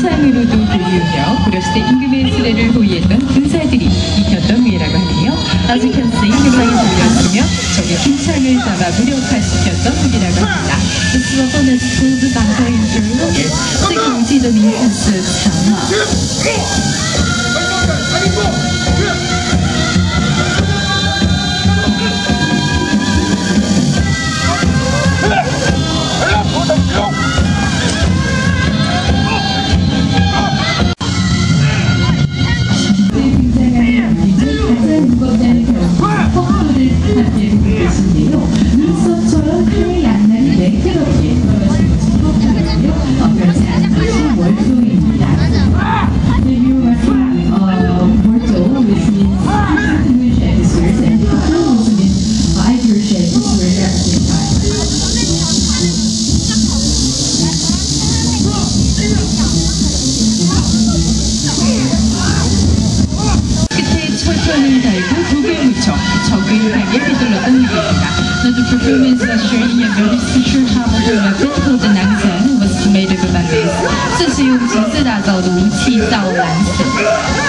찬으로 도 불리우며 고려시대 임금의 수레를 보위했던 군사들이 익혔던 위라고 하네요. 아주 현세 임금왕이 불렸으며 저게 군창을 잡아 무력화시켰던 후기라고 합니다. This was on his food, the banker in 철판을 달고 독을 묻혀 적을 향해 휘둘렀던 무기입니다. Now the performance was showing a very special harmony method called the Nangsan was made of bamboo. 这是用竹子打造的武器造蓝